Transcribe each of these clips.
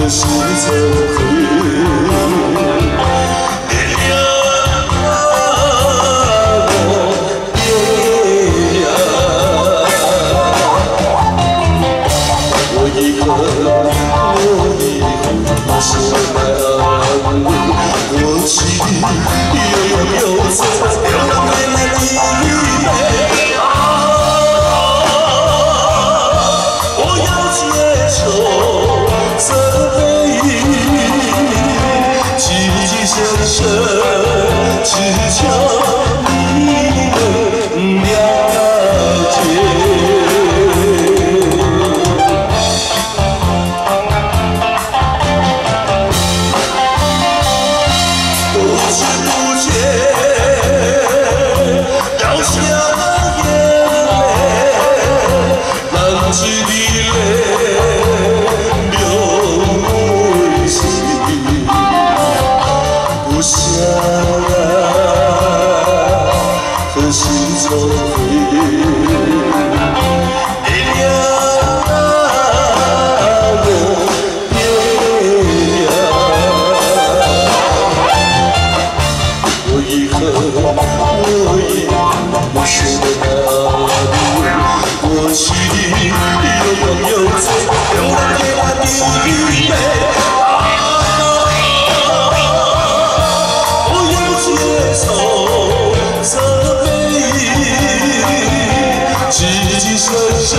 душу и should. 啊这心中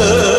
love.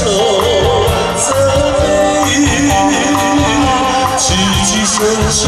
守在你凄深深